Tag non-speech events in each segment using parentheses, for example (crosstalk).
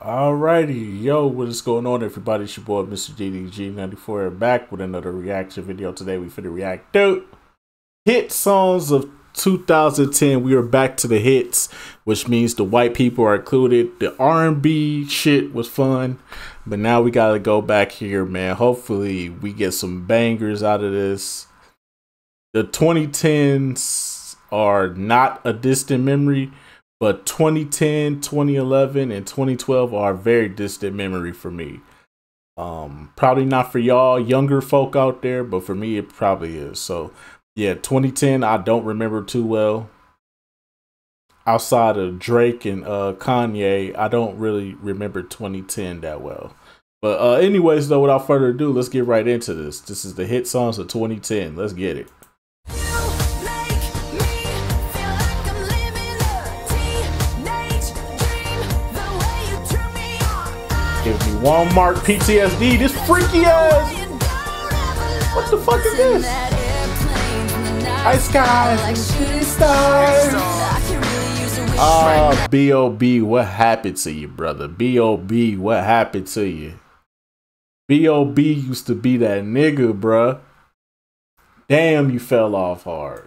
Alrighty, yo, what is going on, everybody? It's your boy, Mr. DDG94, back with another reaction video. Today, we finna react to hit songs of 2010. We are back to the hits, which means the white people are included. The R&B shit was fun, but now we gotta go back here, man. Hopefully, we get some bangers out of this. The 2010s are not a distant memory but 2010 2011 and 2012 are a very distant memory for me. Um probably not for y'all younger folk out there but for me it probably is. So yeah 2010 i don't remember too well. Outside of drake and uh kanye i don't really remember 2010 that well. But uh anyways though without further ado let's get right into this. This is the hit songs of 2010 let's get it Walmart PTSD. This freaky ass. What the fuck is this? Ice skies. Ah, B.O.B. What happened to you, brother? B.O.B. What happened to you? B.O.B. used to be that nigga, bruh. Damn, you fell off hard.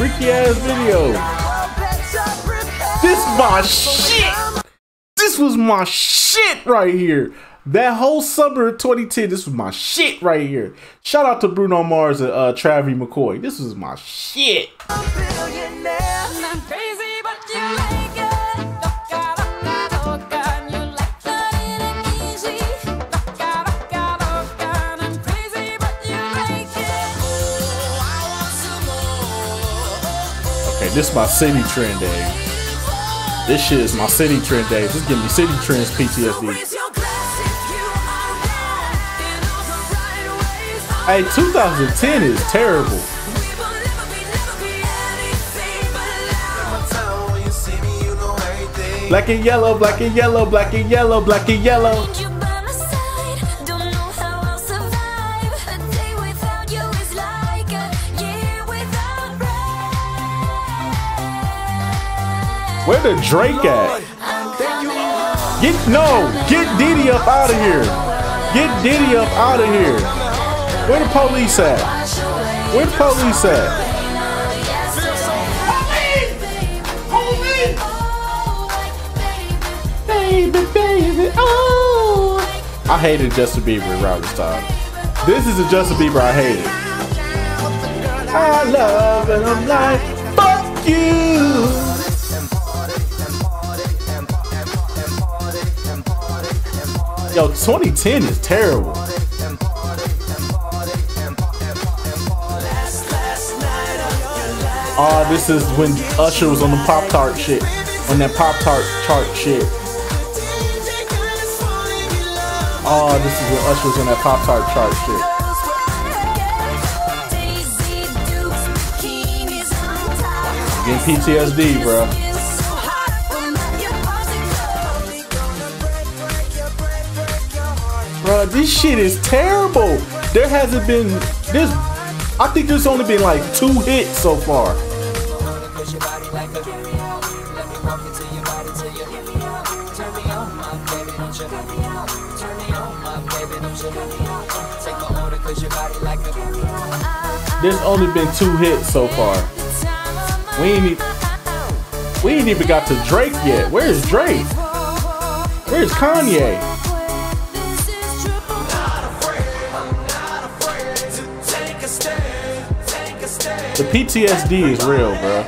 freaky ass video. This my shit. This was my shit right here. That whole summer of 2010, this was my shit right here. Shout out to Bruno Mars and uh, Travie McCoy. This was my shit. This is my city trend day. This shit is my city trend day. Just giving me Citi Trends PTSD. Hey, 2010 is terrible. Black and yellow, black and yellow, black and yellow, black and yellow. Where the Drake at? Get no, get Diddy up out of here. Get Diddy up out of here. Where the police at? Where the police at? Baby, baby, oh. I hated Justin Bieber around this time. This is a Justin Bieber I hated. I love and I'm like, fuck you. Yo, 2010 is terrible. Oh, this is when Usher was on the Pop Tart shit. On that Pop Tart chart shit. Oh, this is when Usher was on that Pop Tart chart shit. Getting PTSD, bro. Bro. This shit is terrible. There hasn't been this. I think there's only been like two hits so far. There's only been two hits so far. We ain't we ain't even got to Drake yet. Where's Drake? Where's Kanye? Better is real, bro.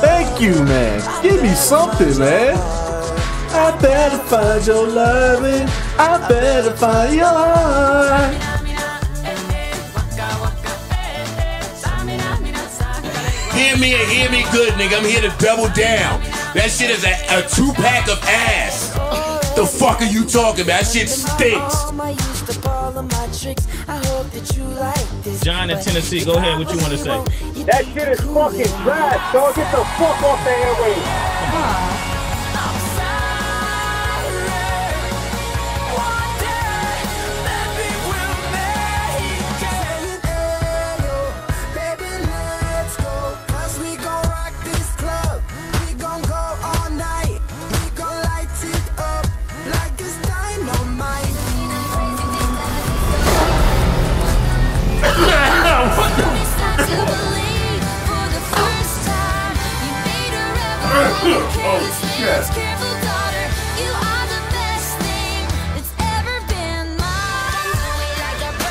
Thank you, man. Give me something, man. I better find your loving. I better find your heart. Hear me and hear me good, nigga. I'm here to double down. That shit is a, a two pack of ass. The fuck are you talking about? That shit stinks. Mama used to borrow my tricks. I hope that you like this. John in Tennessee, go ahead. What you want to say? That shit is fucking trash, dog. Get the fuck off the airwaves.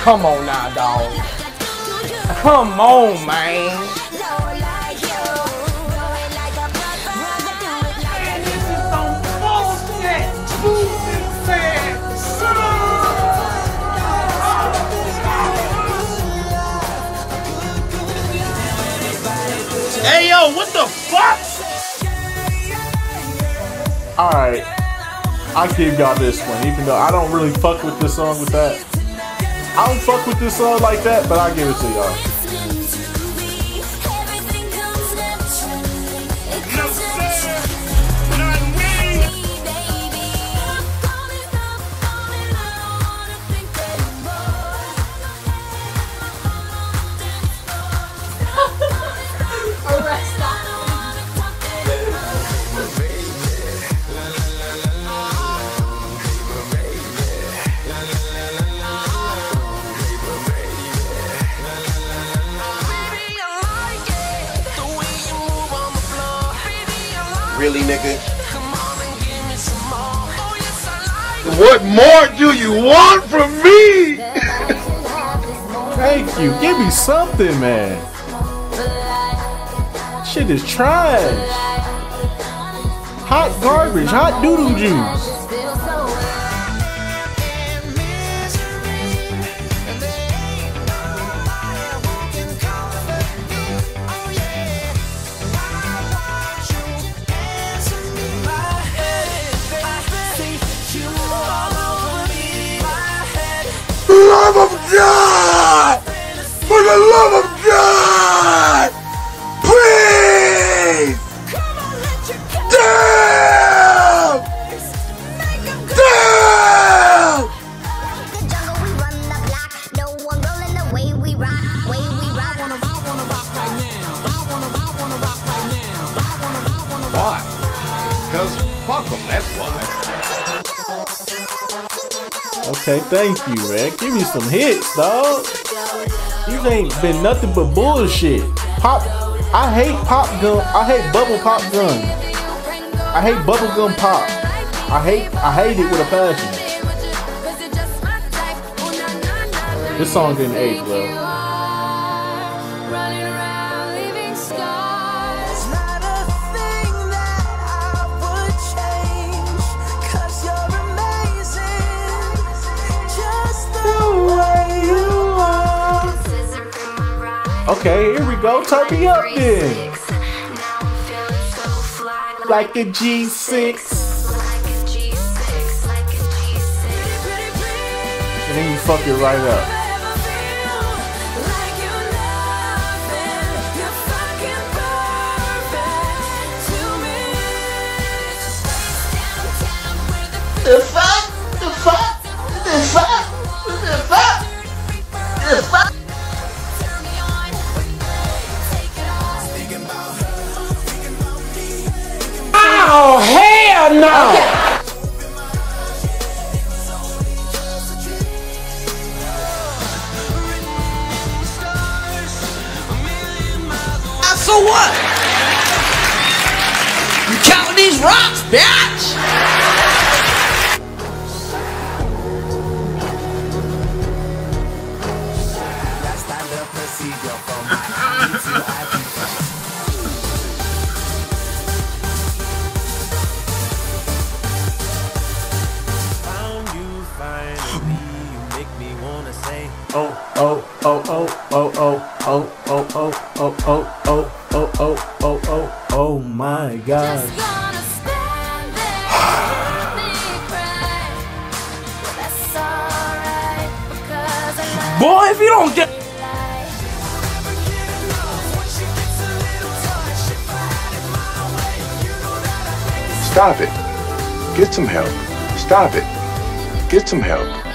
Come on now, dog. Come on, man. Hey yo, what the fuck? Alright. I give y'all this one, even though I don't really fuck with this song with that. I don't fuck with this song like that, but I give it to y'all. Nigga? What more do you want from me? (laughs) Thank you. Give me something, man. Shit is trash. Hot garbage, hot doodle juice. The love of God! Please! Damn! Damn! The jungle, we run the block. No one rolling the way we rock, way we rock. Why? Because fuck them, that's why. Okay, thank you, man. Give me some hits, dog. These ain't been nothing but bullshit. Pop, I hate pop gun. I hate bubble pop gun. I hate bubble gum pop. I hate, I hate it with a passion. This song didn't age well. Okay, here we go. Turn me up then. Like a G6. And then you fuck it right up. The fuck? The fuck? The fuck? The fuck? The fuck? him now. Okay. So what? You count these rocks, bitch? Oh, oh, oh, oh, oh, oh, oh, my god. Boy, if you don't get Stop it. Get some help. Stop it. Get some help.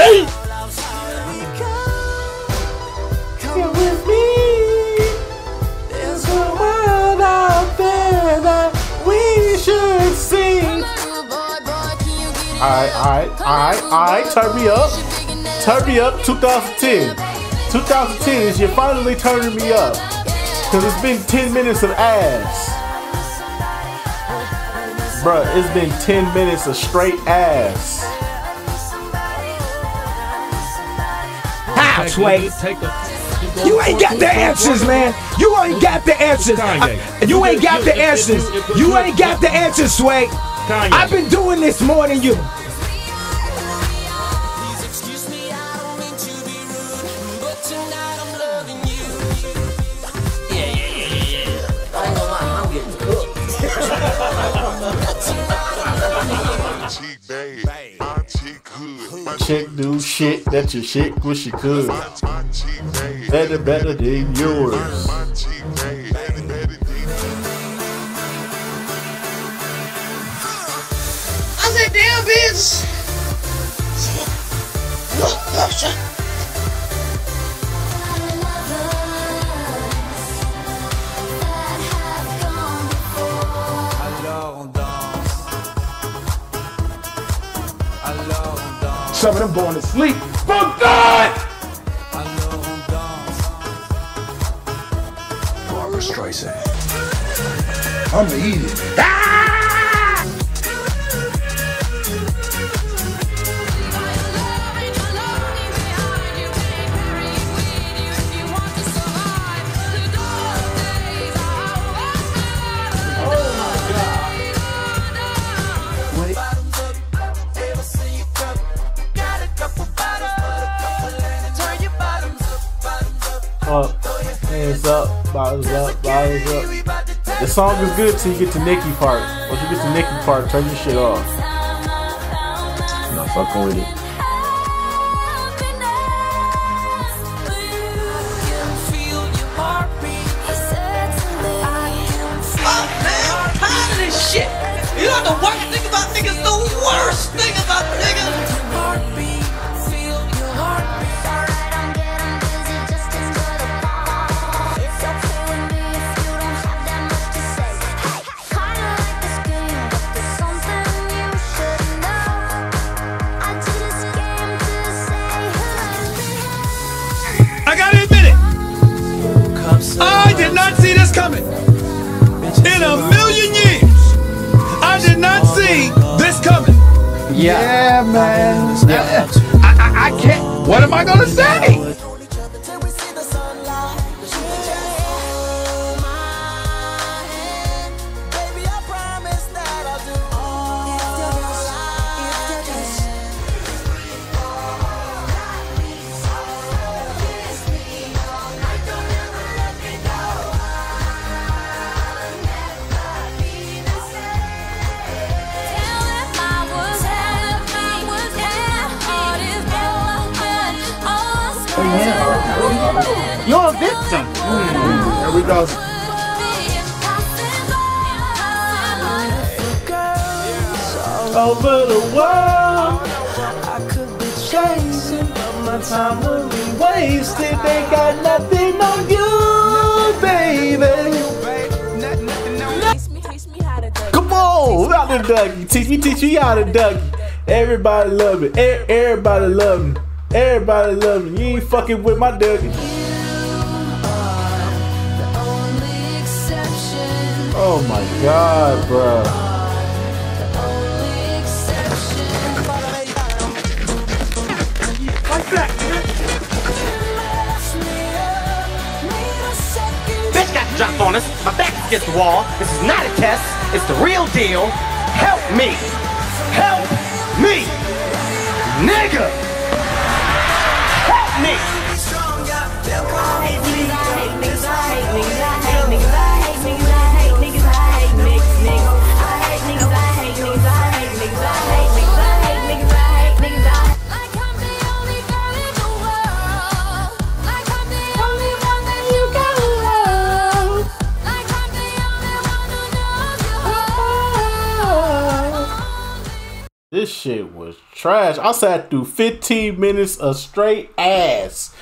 Sing. Alright, alright, alright, alright, turn me up. Turn me up 2010. 2010 is you finally turning me up. Cause it's been 10 minutes of ass. Bruh, it's been 10 minutes of straight ass. Sway? You ain't got the answers, man. You ain't got the answers. You ain't got the answers. You ain't got the answers, Sway. I've been doing this more than you. Chick do shit that your chick wish she could. Better, better than yours. Some of them going to sleep. For God! Barbra Streisand. I'm gonna eat bottles up, bottles up. The song is good till you get to Nicki part. Once you get to Nicki part, turn your shit off. Not fucking with it. I'm shit. You know the worst thing about niggas? The worst thing not see this coming. In a million years, I did not see this coming. Yeah, man. I, I, I can't. What am I gonna say? You're a victim. Hmm. There we go. over the world. I could be chasing, but my time will be wasted. They got nothing on you, baby. Come on, out the Dougie. Teach me, teach me how to Dougie. Everybody love it. E- Everybody love me. Everybody love me. You ain't fucking with my Dougie. Oh my god, bro. Bitch got the drop on us. My back against the wall. This is not a test. It's the real deal. Help me. Help me. Nigga. Help me. Shit was trash. I sat through 15 minutes of straight ass.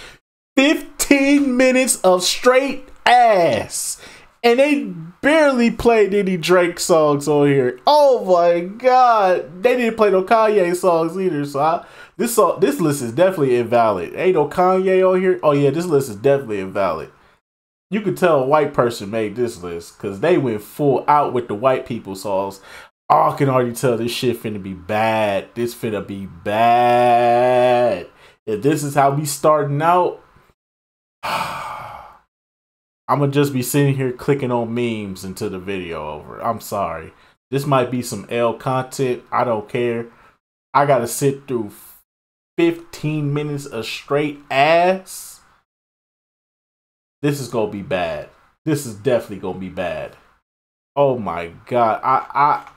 15 minutes of straight ass. And they barely played any Drake songs on here. Oh my god. They didn't play no Kanye songs either. So I, this song, this list is definitely invalid. Ain't no Kanye on here. Oh yeah, this list is definitely invalid. You could tell a white person made this list because they went full out with the white people songs. I can already tell this shit finna be bad. This finna be bad. If this is how we starting out, (sighs) I'm gonna just be sitting here clicking on memes until the video over. I'm sorry. This might be some L content. I don't care. I gotta sit through 15 minutes of straight ass. This is gonna be bad. This is definitely gonna be bad. Oh my god. I I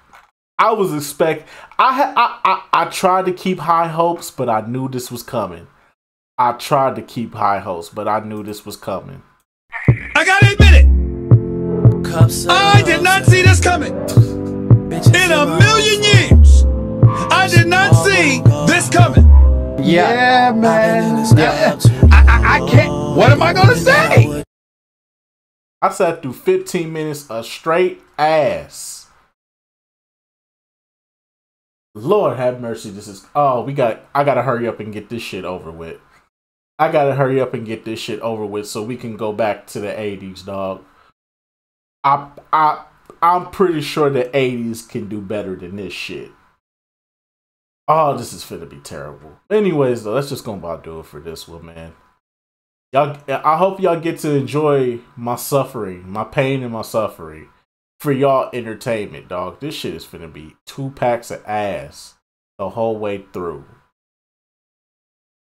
I was expect I I, I I tried to keep high hopes, but I knew this was coming. I tried to keep high hopes, but I knew this was coming. I gotta admit it. I did not see this coming. In a million years, I did not see this coming. Yeah, man. Yeah. I, I, I can't. What am I gonna say? I sat through 15 minutes of straight ass. Lord have mercy. This is oh, we got I gotta hurry up and get this shit over with. I gotta hurry up and get this shit over with so we can go back to the 80s, dog. I I I'm pretty sure the 80s can do better than this shit. Oh, this is finna be terrible. Anyways, though, let's just go about do it for this one, man. Y'all, I hope y'all get to enjoy my suffering, my pain and my suffering for y'all entertainment, dog. This shit is finna be two packs of ass the whole way through.